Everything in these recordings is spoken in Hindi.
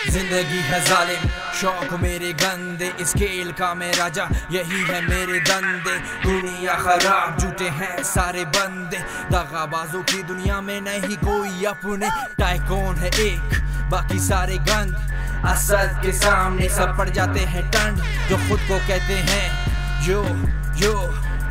ज़िंदगी है जालिम, शौक मेरे गंदे, इस खेल का मैं राजा यही है मेरे दंदे दुनिया खराब, झूठे हैं सारे बंदे। दगाबाजों की दुनिया में नहीं कोई अपने। टाइकोन है एक, बाकी सारे गंद असद के सामने सब पड़ जाते हैं टंड। जो खुद को कहते हैं जो जो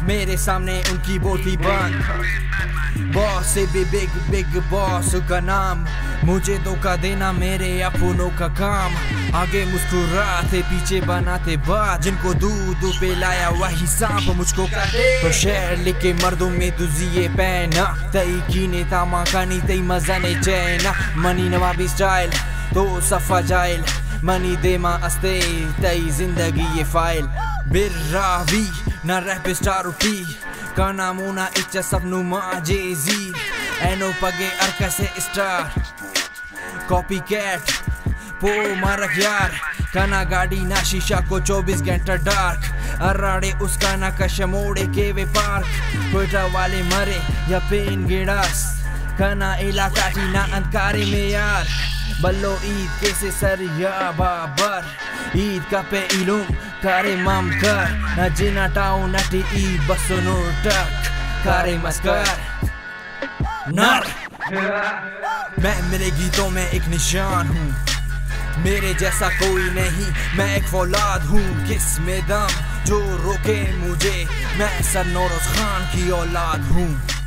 मेरे सामने उनकी बोली बंद। बॉस से भी बिग बिग बॉस का नाम। मुझे धोखा देना मेरे अपनों का काम। आगे मुस्कुराते, पीछे बनाते बात। जिनको दूध पिलाया वही सांप मुझको तो शहर लिखे मर्दों में तुझिए पहना तई की नेता माँ का नहीं, तई मज़ा ने चैना मनी नवाबी स्टाइल तो सफ़ा जाइल मनी दे माँ अस्ते तई ज़िंदगी ये फ़ाइल। बिर्रावी na rap star uti Kana muna icha sabnu ma Jay-Z Eno page arka se star Copycat Po marak यार। काना गाड़ी ना शीशा को 24 घंटा डार्क अराड़े उसका ना कश मोड़े के वे पार्क कोयटा वाले मरे या पेन गिड़ास काना इलाका ना अंधकारे में यार। बल्लो ईद कैसे सर या बाबर। ईद का पे इलूम kare mamkar na jina tau nati i basono tak kare maskar नर। मैं मेरे गीतों में एक निशान हूँ। मेरे जैसा कोई नहीं, मैं एक फौलाद हूँ। किसमें दम जो रोके मुझे? मैं सर नौरोज खान की औलाद हूँ।